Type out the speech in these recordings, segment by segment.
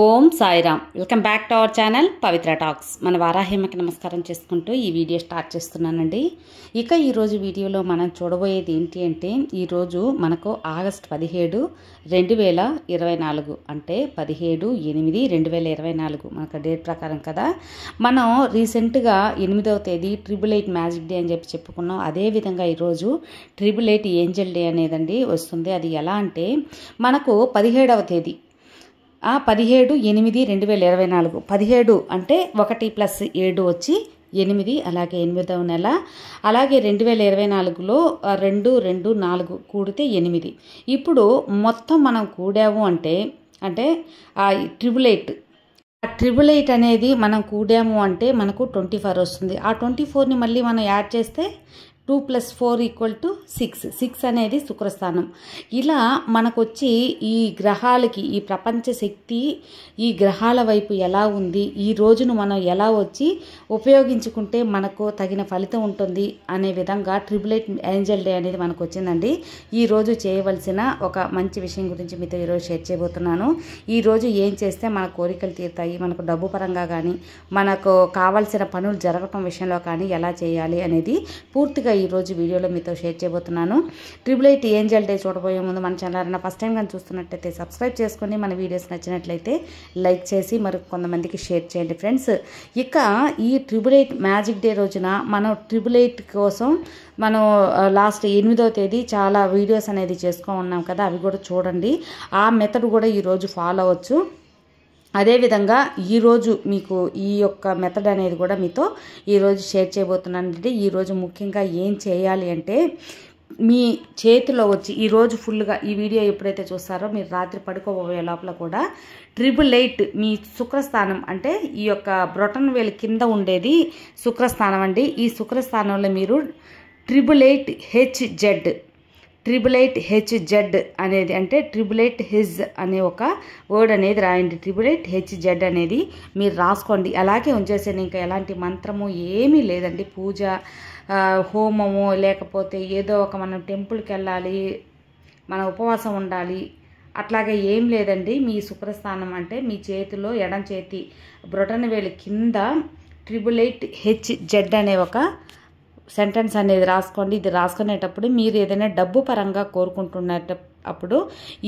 Om Sairam. Welcome back to our channel Pavitra talks. మన వారాహిమకి నమస్కారం చేసుకుంటూ ఈ వీడియో స్టార్ట్ చేస్తున్నానండి. ఇక ఈరోజు వీడియోలో మనం చూడబోయేది ఏంటి అంటే ఈరోజు మనకు ఆగస్ట్ పదిహేడు రెండు వేల ఇరవై నాలుగు. అంటే పదిహేడు ఎనిమిది రెండు వేల ఇరవై నాలుగు. మనకు డేట్ ప్రకారం కదా. మనం రీసెంట్గా ఎనిమిదవ తేదీ ట్రిపుల్ ఎయిట్ మ్యాజిక్ డే అని చెప్పి చెప్పుకున్నాం. అదేవిధంగా ఈరోజు ట్రిపుల్ ఎయిట్ ఏంజల్ డే అనేదండి వస్తుంది. అది ఎలా అంటే మనకు పదిహేడవ తేదీ పదిహేడు ఎనిమిది రెండు వేల ఇరవై నాలుగు. పదిహేడు అంటే ఒకటి ప్లస్ ఏడు వచ్చి ఎనిమిది అలాగే ఎనిమిదవ నెల. అలాగే రెండు వేల ఇరవై నాలుగులో రెండు రెండు నాలుగు కూడితే ఎనిమిది. ఇప్పుడు మొత్తం మనం కూడాము అంటే అంటే ఆ ట్రిపుల్ ఎయిట్ ఆ ట్రిపుల్ ఎయిట్ అనేది మనం కూడాము అంటే మనకు ట్వంటీ ఫోర్ వస్తుంది. ఆ ట్వంటీ ఫోర్ని మళ్ళీ మనం యాడ్ చేస్తే two plus four equal to six. Six అనేది శుక్రస్థానం. ఇలా మనకొచ్చి ఈ గ్రహాలకి ఈ ప్రపంచ శక్తి ఈ గ్రహాల వైపు ఎలా ఉంది ఈ రోజును మనం ఎలా వచ్చి ఉపయోగించుకుంటే మనకు తగిన ఫలితం ఉంటుంది అనే విధంగా ట్రిపులేట్ ఏంజల్ డే అనేది మనకు వచ్చిందండి ఈ రోజు చేయవలసిన ఒక మంచి విషయం గురించి మీతో ఈరోజు షేర్ చేయబోతున్నాను. ఈ రోజు ఏం చేస్తే మన కోరికలు తీరుతాయి మనకు డబ్బు పరంగా కానీ మనకు కావాల్సిన పనులు జరగటం విషయంలో కానీ ఎలా చేయాలి అనేది పూర్తిగా ఈరోజు వీడియోలో మీతో షేర్ చేయబోతున్నాను. ట్రిపుల్ ఎయిట్ ఏంజల్ డే చూడబోయే ముందు మన ఛానల్ ఫస్ట్ టైం కానీ చూస్తున్నట్టయితే సబ్స్క్రైబ్ చేసుకొని మన వీడియోస్ నచ్చినట్లయితే లైక్ చేసి మరి కొంతమందికి షేర్ చేయండి ఫ్రెండ్స్. ఇక ఈ ట్రిపుల్ ఎయిట్ మ్యాజిక్ డే రోజున మనం ట్రిపుల్ ఎయిట్ కోసం మనం లాస్ట్ ఎనిమిదవ తేదీ చాలా వీడియోస్ అనేది చేసుకో ఉన్నాం కదా అవి కూడా చూడండి. ఆ మెథడ్ కూడా ఈరోజు ఫాలో అవ్వచ్చు. అదేవిధంగా ఈరోజు మీకు ఈ యొక్క మెథడ్ అనేది కూడా మీతో ఈరోజు షేర్ చేయబోతున్నాను అంటే ఈరోజు ముఖ్యంగా ఏం చేయాలి అంటే మీ చేతిలో వచ్చి ఈరోజు ఫుల్గా ఈ వీడియో ఎప్పుడైతే చూస్తారో మీరు రాత్రి పడుకోబోయే లోపల కూడా ట్రిపుల్ ఎయిట్ మీ శుక్రస్థానం అంటే ఈ యొక్క బ్రొటన్ వేలు కింద ఉండేది శుక్రస్థానం అండి. ఈ శుక్రస్థానంలో మీరు triple eight HZ triple eight H Z Z అనేది అంటే ట్రిబులైట్ ఎయిట్ హెజ్ అనే ఒక వర్డ్ అనేది రాయండి. ట్రిబులైట్ ఎయిట్ హెచ్ జెడ్ అనేది మీరు రాసుకోండి. అలాగే ఉంచేసాను ఇంకా ఎలాంటి మంత్రము ఏమీ లేదండి. పూజ హోమము లేకపోతే ఏదో ఒక మనం టెంపుల్కి వెళ్ళాలి మన ఉపవాసం ఉండాలి అట్లాగే ఏం లేదండి. మీ శుక్రస్థానం అంటే మీ చేతిలో ఎడం చేతి బ్రొటన వేలు కింద ట్రిబులైట్ ఎయిట్ హెచ్ జెడ్ అనే ఒక సెంటెన్స్ అనేది రాసుకోండి. ఇది రాసుకునేటప్పుడు మీరు ఏదైనా డబ్బు పరంగా కోరుకుంటున్నట అప్పుడు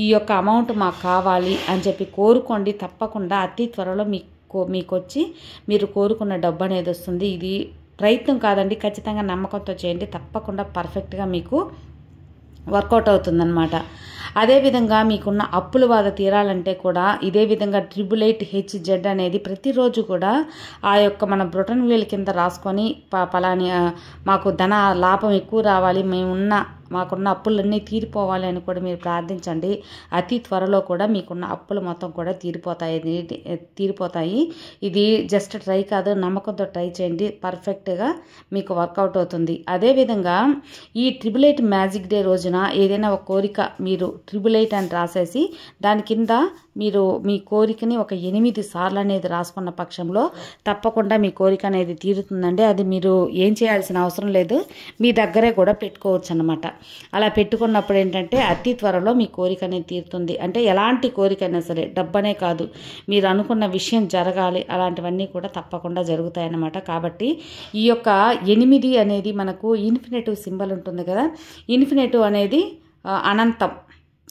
ఈ యొక్క అమౌంట్ మాకు కావాలి అని చెప్పి కోరుకోండి. తప్పకుండా అతి త్వరలో మీకు మీకు వచ్చి మీరు కోరుకున్న డబ్బు అనేది వస్తుంది. ఇది ప్రయత్నం కాదండి. ఖచ్చితంగా నమ్మకంతో చేయండి. తప్పకుండా పర్ఫెక్ట్గా మీకు వర్కౌట్ అవుతుందన్నమాట. అదేవిధంగా మీకున్న అప్పుల బాధ తీరాలంటే కూడా ఇదే విధంగా ట్రిబుల్ ఎయిట్ హెచ్ జెడ్ అనేది ప్రతిరోజు కూడా ఆ యొక్క మన బ్రొటన్ వీల్ కింద రాసుకొని పలాని మాకు ధన లాభం ఎక్కువ రావాలి మేమున్న మాకున్న అప్పులన్నీ తీరిపోవాలి అని కూడా మీరు ప్రార్థించండి. అతి త్వరలో కూడా మీకున్న అప్పులు మొత్తం కూడా తీరిపోతాయి. తీరిపోతాయి. ఇది జస్ట్ ట్రై కాదు నమ్మకంతో ట్రై చేయండి. పర్ఫెక్ట్గా మీకు వర్కౌట్ అవుతుంది. అదేవిధంగా ఈ ట్రిపుల్ ఎయిట్ మ్యాజిక్ డే రోజున ఏదైనా ఒక కోరిక మీరు ట్రిపుల్ ఎయిట్ అని రాసేసి దాని కింద మీరు మీ కోరికని ఒక ఎనిమిది సార్లు అనేది రాసుకున్న పక్షంలో తప్పకుండా మీ కోరిక అనేది తీరుతుందండి. అది మీరు ఏం చేయాల్సిన అవసరం లేదు. మీ దగ్గరే కూడా పెట్టుకోవచ్చు అనమాట అలా పెట్టుకున్నప్పుడు ఏంటంటే అతి త్వరలో మీ కోరిక అనేది తీరుతుంది. అంటే ఎలాంటి కోరికైనా సరే డబ్బనే కాదు. మీరు అనుకున్న విషయం జరగాలి. అలాంటివన్నీ కూడా తప్పకుండా జరుగుతాయి అన్నమాట. కాబట్టి ఈ యొక్క ఎనిమిది అనేది మనకు ఇన్ఫినేటివ్ సింబల్ ఉంటుంది కదా. ఇన్ఫినేటివ్ అనేది అనంతం.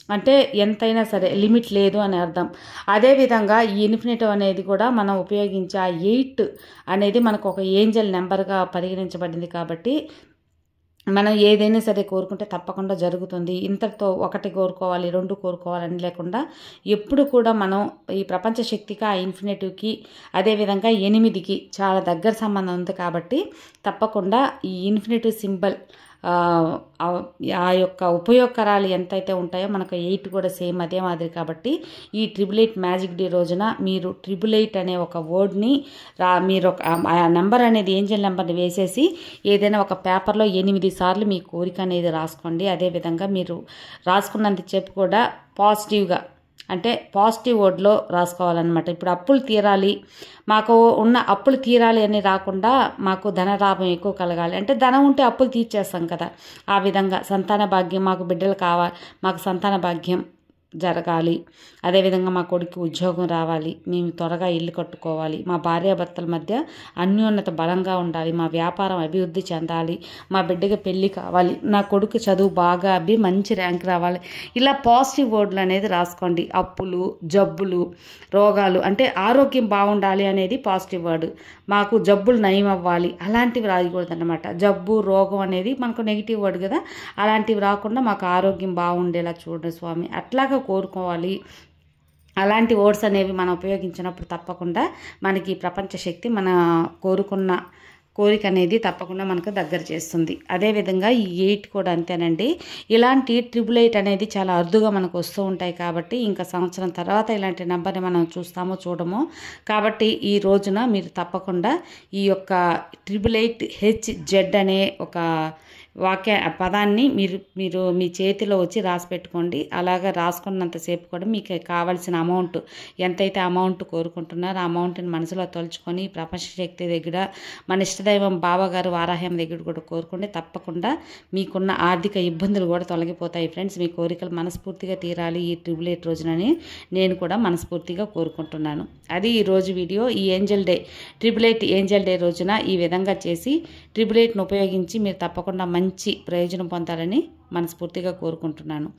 అంటే ఎంతైనా సరే లిమిట్ లేదు అని అర్థం. అదేవిధంగా ఈ ఇన్ఫినిటివ్ అనేది కూడా మనం ఉపయోగించే ఆ ఎయిట్ అనేది మనకు ఒక ఏంజల్ నెంబర్గా పరిగణించబడింది కాబట్టి మనం ఏదైనా సరే కోరుకుంటే తప్పకుండా జరుగుతుంది. ఇంతటితో ఒకటి కోరుకోవాలి రెండు కోరుకోవాలని లేకుండా ఎప్పుడు కూడా మనం ఈ ప్రపంచ శక్తికి ఆ ఇన్ఫినిటివ్కి అదేవిధంగా ఎనిమిదికి చాలా దగ్గర సంబంధం ఉంది కాబట్టి తప్పకుండా ఈ ఇన్ఫినిటివ్ సింబల్ ఆ, యొక్క ఉపయోగకరాలు ఎంతైతే ఉంటాయో మనకు ఎయిట్ కూడా సేమ్ అదే మాదిరి కాబట్టి ఈ ట్రిపుల్ ఎయిట్ మ్యాజిక్ డే రోజున మీరు ట్రిపుల్ ఎయిట్ అనే ఒక వర్డ్ని రా మీరు ఒక ఆ నెంబర్ అనేది ఏంజల్ నెంబర్ని వేసేసి ఏదైనా ఒక పేపర్లో ఎనిమిది సార్లు మీ కోరిక అనేది రాసుకోండి. అదేవిధంగా మీరు రాసుకున్నంత చెప్పు కూడా పాజిటివ్గా అంటే పాజిటివ్ వర్డ్లో రాసుకోవాలన్నమాట. ఇప్పుడు అప్పులు తీరాలి మాకు ఉన్న అప్పులు తీరాలి అని రాకుండా మాకు ధన లాభం ఎక్కువ కలగాలి. అంటే ధనం ఉంటే అప్పులు తీర్చేస్తాం కదా. ఆ విధంగా సంతాన భాగ్యం మాకు బిడ్డలు కావాలి మాకు సంతాన భాగ్యం జరగాలి. అదేవిధంగా మా కొడుకు ఉద్యోగం రావాలి. మేము త్వరగా ఇల్లు కట్టుకోవాలి. మా భార్యాభర్తల మధ్య అన్యోన్యత బలంగా ఉండాలి. మా వ్యాపారం అభివృద్ధి చెందాలి. మా బిడ్డకి పెళ్ళి కావాలి. నా కొడుకు చదువు బాగా అబ్బి మంచి ర్యాంక్ రావాలి. ఇలా పాజిటివ్ వర్డ్లు అనేది రాసుకోండి. అప్పులు జబ్బులు రోగాలు. అంటే ఆరోగ్యం బాగుండాలి అనేది పాజిటివ్ వర్డ్. మాకు జబ్బులు నయం అవ్వాలి. అలాంటివి రాయకూడదన్నమాట. జబ్బు రోగం అనేది మనకు నెగిటివ్ వర్డ్ కదా. అలాంటివి రాకుండా మాకు ఆరోగ్యం బాగుండేలా చూడండి స్వామి. అట్లాగా కోరుకోవాలి. అలాంటి వర్డ్స్ అనేవి మనం ఉపయోగించినప్పుడు తప్పకుండా మనకి ఈ ప్రపంచ శక్తి మన కోరుకున్న కోరిక అనేది తప్పకుండా మనకు దగ్గర చేస్తుంది. అదేవిధంగా ఈ ఎయిట్ కూడా అంతేనండి. ఇలాంటి ట్రిపుల్ ఎయిట్ అనేది చాలా అరుదుగా మనకు వస్తూ ఉంటాయి కాబట్టి ఇంకా సంవత్సరం తర్వాత ఇలాంటి నెంబర్ని మనం చూస్తామో చూడమో. కాబట్టి ఈ రోజున మీరు తప్పకుండా ఈ యొక్క ట్రిపుల్ ఎయిట్ హెచ్ జెడ్ అనే ఒక వాక్య పదాన్ని మీరు మీరు మీ చేతిలో వచ్చి రాసి పెట్టుకోండి. అలాగా రాసుకున్నంతసేపు కూడా మీకు కావాల్సిన అమౌంట్ ఎంతైతే అమౌంట్ కోరుకుంటున్నారో ఆ అమౌంట్ని మనసులో తలుచుకొని ప్రపంచ శక్తి దగ్గర మన ఇష్టదైవం బాబాగారు వారాహ్యం దగ్గర కూడా కోరుకోండి. తప్పకుండా మీకున్న ఆర్థిక ఇబ్బందులు కూడా తొలగిపోతాయి ఫ్రెండ్స్. మీ కోరికలు మనస్ఫూర్తిగా తీరాలి ఈ ట్రిబుల్ ఎయిట్ రోజునని నేను కూడా మనస్ఫూర్తిగా కోరుకుంటున్నాను. అది ఈ రోజు వీడియో. ఈ angel day triple eight angel day రోజున ఈ విధంగా చేసి ట్రిబుల్ ఎయిట్ను ఉపయోగించి మీరు తప్పకుండా మంచి మంచి ప్రయోజనం పొందాలని మనస్ఫూర్తిగా కోరుకుంటున్నాను.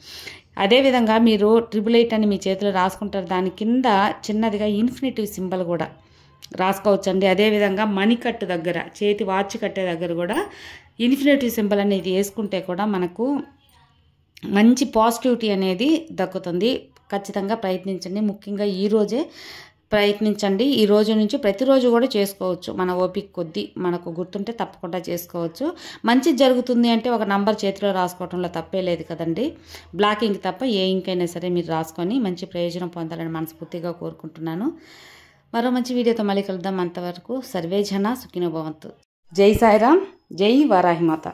అదేవిధంగా మీరు ట్రిపుల్ ఎయిట్ అని మీ చేతిలో రాసుకుంటారు. దాని కింద చిన్నదిగా ఇన్ఫినిటివ్ సింబల్ కూడా రాసుకోవచ్చండి. అదేవిధంగా మణికట్టు దగ్గర చేతి వాచ్ కట్టే దగ్గర కూడా ఇన్ఫినిటివ్ సింబల్ అనేది వేసుకుంటే కూడా మనకు మంచి పాజిటివిటీ అనేది దక్కుతుంది. ఖచ్చితంగా ప్రయత్నించండి. ముఖ్యంగా ఈరోజే ప్రయత్నించండి. ఈ రోజు నుంచి ప్రతిరోజు కూడా చేసుకోవచ్చు. మన ఓపిక కొద్దీ మనకు గుర్తుంటే తప్పకుండా చేసుకోవచ్చు. మంచి జరుగుతుంది అంటే ఒక నంబర్ చేతిలో రాసుకోవడంలో తప్పే లేదు కదండి. బ్లాకింగ్ తప్ప ఏ ఇంకైనా అయినా సరే మీరు రాసుకొని మంచి ప్రయోజనం పొందాలని మనస్ఫూర్తిగా కోరుకుంటున్నాను. మరో మంచి వీడియోతో మళ్ళీ కలుద్దాం. అంతవరకు సర్వేజన సుఖినోభవంతు భవంతు. జై సాయిరామ్. జై వారాహిమాత.